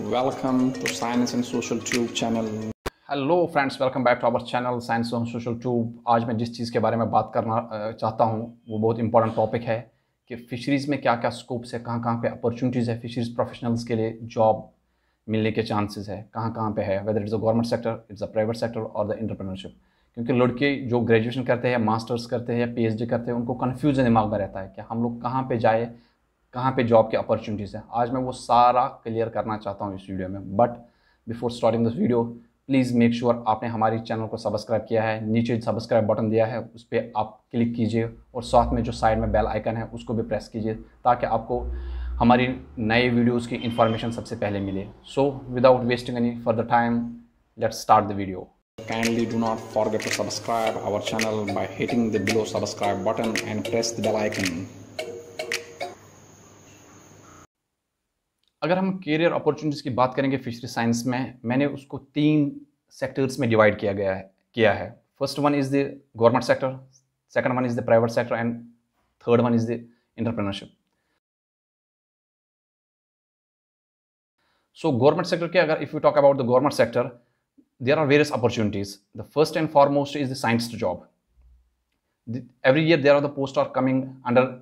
Welcome to Science and Social Tube channel. Hello friends welcome back to our channel science on social tube आज मैं जिस चीज़ के बारे में बात करना चाहता हूँ, वो बहुत इंपॉर्टेंट टॉपिक है कि फ़िशरीज़ में क्या क्या स्कोप्स है कहाँ कहाँ पे अपॉर्चुनिटीज़ है फ़िशरीज़ प्रोफेशनल्स के लिए जॉब मिलने के चांसेस है कहाँ कहाँ पे है whether it's a government sector it's a private sector और द इंटरप्रेन्योरशिप क्योंकि लड़के जो ग्रेजुएशन करते हैं मास्टर्स करते हैं या पी करते हैं, उनको कन्फ्यूज़न दिमाग में रहता है कि हम लोग कहाँ पे जाए कहाँ पे जॉब की अपॉर्चुनिटीज़ है। आज मैं वो सारा क्लियर करना चाहता हूँ इस वीडियो में but before starting this video please make sure आपने हमारे चैनल को सब्सक्राइब किया है, नीचे सब्सक्राइब बटन दिया है, उस पर आप क्लिक कीजिए और साथ में जो साइड में बेल आइकन है, उसको भी प्रेस कीजिए ताकि आपको हमारी नए वीडियोज़ की इन्फॉर्मेशन सबसे पहले मिले। So without wasting any further time let's start the video Kindly do not forget to subscribe our channel by hitting the below subscribe button and press the bell icon. अगर हम career opportunities की बात करेंगे fishery science में मैंने उसको तीन sectors में डिवाइड किया गया है किया है। First one is the government sector second one is the private sector and third one is the entrepreneurship so government sector के अगर if you talk about the government sector are various opportunities. The first and foremost is the science job. The, every year there are the posts are coming under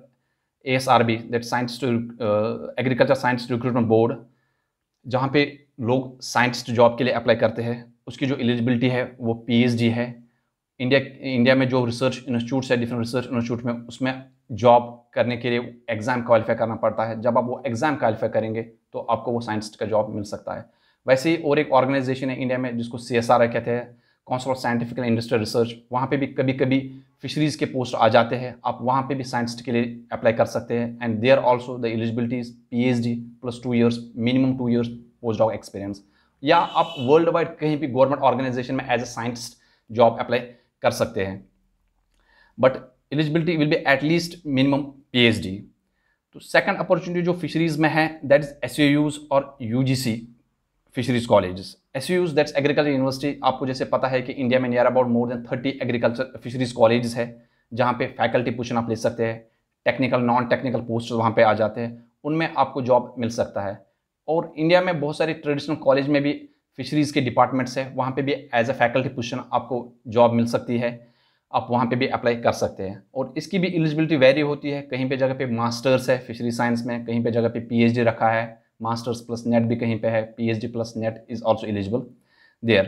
That science to uh, agriculture science recruitment board जहाँ पे लोग scientist job के लिए apply करते हैं उसकी जो eligibility है वो पीएचडी है। इंडिया इंडिया में जो रिसर्च इंस्टीट्यूट्स है डिफरेंट रिसर्च इंस्टीट्यूट में उसमें जॉब करने के लिए एग्ज़ाम क्वालिफाई करना पड़ता है। जब आप वो एग्ज़ाम क्वालिफाई करेंगे तो आपको वो साइंटिस्ट का जॉब मिल सकता है। वैसे ही और एक ऑर्गेनाइजेशन है इंडिया में जिसको सी कहते हैं। Of scientific and industrial research वहाँ पे भी कभी कभी फिशरीज़ के पोस्ट आ जाते हैं। आप वहाँ पे भी साइंटिस्ट के लिए अप्लाई कर सकते हैं। And there also the eligibilities P H D plus two years minimum two years post doc experience या आप वर्ल्ड वाइड कहीं भी गवर्नमेंट ऑर्गेनाइजेशन में as a scientist job apply कर सकते हैं। But eligibility will be at least minimum P H D तो second opportunity जो फिशरीज़ में है दैट इज़ एस और C fisheries college S U's that's agriculture university आपको जैसे पता है कि इंडिया में near about more than thirty agriculture fisheries college है, जहाँ पे फैकल्टी पोजिशन आप ले सकते हैं टेक्निकल नॉन टेक्निकल पोस्ट वहाँ पे आ जाते हैं, उनमें आपको जॉब मिल सकता है। और इंडिया में बहुत सारे ट्रेडिशनल कॉलेज में भी फिशरीज़ के डिपार्टमेंट्स है, वहाँ पे भी एज ए फैकल्टी पोजिशन आपको जॉब मिल सकती है, आप वहाँ पे भी अप्लाई कर सकते हैं। और इसकी भी एलिजिबिलिटी वेरी होती है, कहीं पे जगह पे मास्टर्स है फिशरी साइंस में, कहीं पे जगह पे पीएचडी रखा है मास्टर्स प्लस नेट भी कहीं पे है PhD plus NET is also eligible there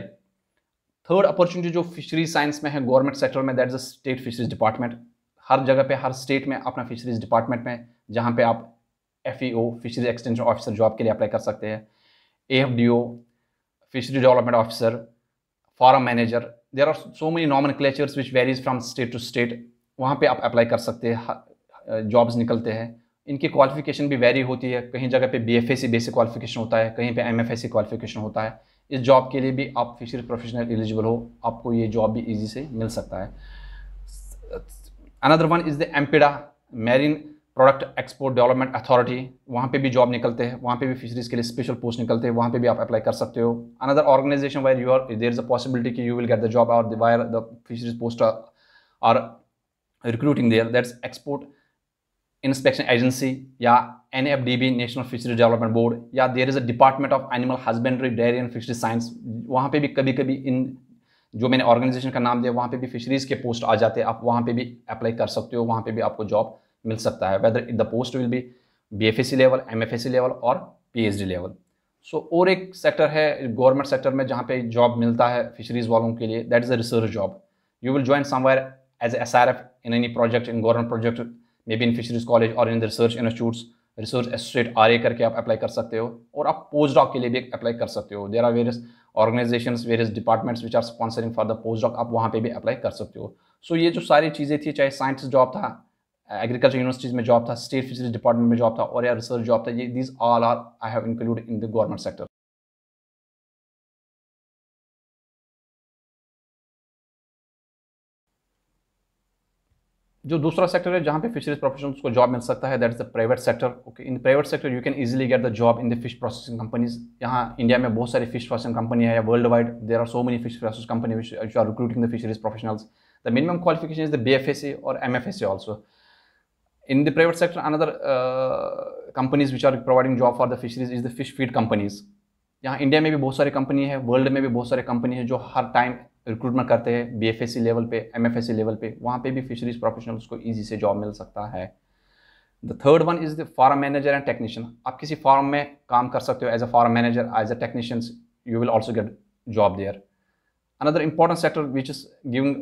third opportunity जो फिशरी साइंस में है गवर्नमेंट सेक्टर में that is a state fisheries department हर जगह पे, हर स्टेट में, अपना फिशरीज डिपार्टमेंट में, जहाँ पे आप F E O fisheries extension officer job के लिए अप्लाई कर सकते हैं. A fishery development officer farm manager there are so many nomenclatures which varies from state to state वहाँ पे आप अप्लाई कर सकते हैं जॉब्स निकलते हैं. इनकी क्वालिफिकेशन भी वेरी होती है। कहीं जगह पे B F C basic qualification होता है, कहीं पे एम एफ़ क्वालिफिकेशन होता है। इस जॉब के लिए भी आप फिशरी प्रोफेशनल एलिजिबल हो, आपको ये जॉब भी इजी से मिल सकता है। Another one is the MPEDA marine product export development authority वहाँ पे भी जॉब निकलते हैं, वहाँ पे भी फिशरीज के लिए स्पेशल पोस्ट निकलते हैं, वहाँ पे भी आप अप्लाई कर सकते हो। Another organisation where you are there is a possibility कि you will get the job और where the fisheries post are recruiting there that's export inspection agency या N F D B national fishery development board या there is a department of animal husbandry dairy and fishery science वहाँ पे भी कभी कभी इन जो मैंने ऑर्गेनाइजेशन का नाम दिया, वहाँ पे भी फिशरीज़ के पोस्ट आ जाते हैं। आप वहाँ पे भी अप्लाई कर सकते हो, वहाँ पे भी आपको जॉब मिल सकता है whether the post will be B F S C level M F S C level और P H D level so और एक सेक्टर है गवर्नमेंट सेक्टर में जहाँ पे जॉब मिलता है फिशरीज़ वालों के लिए that is a research job you will join somewhere as S R F in any project in government project may be in fisheries college और in research institutes research associate or करके आप apply कर सकते हो और आप post doc के लिए भी अप्लाई कर सकते हो। There are various organisation various departments which are sponsoring for the post doc आप वहाँ पे भी अप्लाई कर सकते हो। सो so, ये जो सारी चीज़ें थी चाहे साइंस जॉब था एग्रीकल्चर यूनिवर्सिटीज़ में जॉब था स्टेट फिशरीज डिपार्टमेंट में जॉब था और या रिसर्च जॉब था ये these all are I have include in the government sector जो दूसरा सेक्टर है जहाँ पे फिशरीज प्रोफेशनल्स को जॉब मिल सकता है that is the private sector okay in private sector you can easily get the job in the fish processing companies यहाँ इंडिया में बहुत सारी फ़िश प्रोसेसिंग कंपनी है world wide there are so many fish process company which are recruiting the fisheries professionals the minimum qualification is the B F S C और M F S C also the private sector another uh, companies which are providing job for the fisheries is the fish feed companies. यहाँ India में भी बहुत सारी company है world में भी बहुत सारी कंपनी है जो हर टाइम रिक्रूटमेंट करते हैं बी एफ़ लेवल पे एम एफ़ लेवल पे, वहाँ पे भी फिशरीज प्रोफेशनल्स को ईजी से जॉब मिल सकता है। The third one is the farm manager and technician आप किसी फार्म में काम कर सकते हो as a farm manager as a technicians you will also get job there another important sector which is giving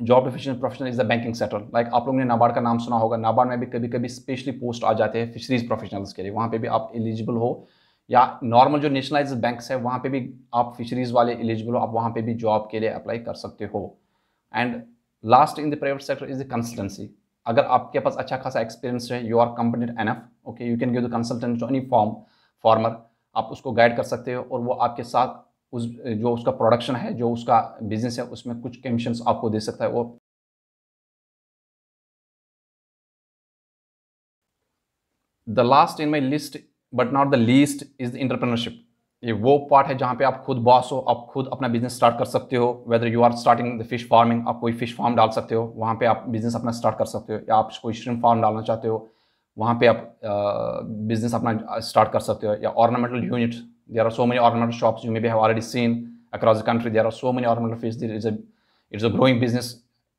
job deficient professional is the banking sector like आप लोगों ने नाबार्ड का नाम सुना होगा। नाबार्ड में भी कभी कभी स्पेशली पोस्ट आ जाते हैं फिशरीज प्रोफेशनल्स के लिए। वहाँ पे भी आप एलिजिबल हो। या नॉर्मल जो नेशनलाइज बैंक्स है, वहाँ पे भी आप फिशरीज वाले एलिजिबल हो, आप वहाँ पे भी जॉब के लिए अप्लाई कर सकते हो। And last in the private sector is the consultancy अगर आपके पास अच्छा खासा एक्सपीरियंस है you are competent enough okay you can give the consultant any form farmer आप उसको गाइड कर सकते हो और वो आपके साथ उस, जो उसका प्रोडक्शन है, जो उसका बिज़नेस है, उसमें कुछ कमीशन आपको दे सकता है, वो the last in my list but not the least is the entrepreneurship ये वो पार्ट है जहाँ पे आप खुद बॉस हो, आप खुद अपना बिज़नेस स्टार्ट कर सकते हो whether you are starting the fish farming आप कोई फ़िश फार्म डाल सकते हो, वहाँ पे आप बिज़नेस अपना स्टार्ट कर सकते हो, या आप कोई श्रिम फार्म डालना चाहते हो, वहाँ पे आप बिज़नेस अपना स्टार्ट कर सकते हो, या ornamental unit there are so many ornamental shops, you maybe have already seen across the country, there are so many ornamental fish, there is a, it's a growing business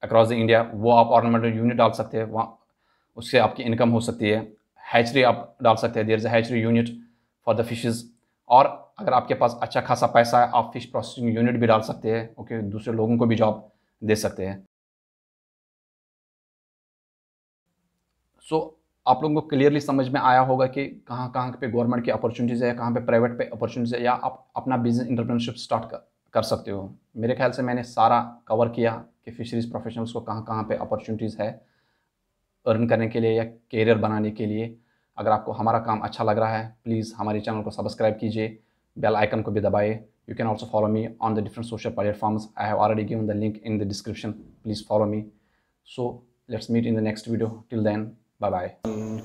across the India. वो आप ornamental unit डाल सकते हैं, वहाँ, उससे आपकी income हो सकती है। हैचरी आप डाल सकते हैं। There is hatchery unit for the fishes और अगर आपके पास अच्छा खासा पैसा है आप फ़िश प्रोसेसिंग यूनिट भी डाल सकते हैं। ओके दूसरे लोगों को भी जॉब दे सकते हैं। सो so, आप लोगों को क्लियरली समझ में आया होगा कि कहाँ कहाँ पे गवर्नमेंट की अपॉर्चुनिटीज़ है कहाँ पे प्राइवेट पे अपॉर्चुनिटीज़ है या आप अपना बिज़नेस इंटरप्रेनरशिप स्टार्ट कर, कर सकते हो। मेरे ख्याल से मैंने सारा कवर किया कि फिशरीज प्रोफेशनल्स को कहाँ कहाँ पे अपॉर्चुनिटीज़ है। अर्न करने के लिए या करियर बनाने के लिए। अगर आपको हमारा काम अच्छा लग रहा है प्लीज़ हमारे चैनल को सब्सक्राइब कीजिए बेल आइकन को भी दबाए you can also follow me on the different social platforms I have already given the link in the description please follow me so let's meet in the next video till then bye bye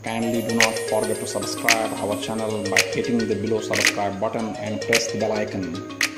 kindly do not forget to subscribe our channel by hitting the below subscribe button and press the bell icon.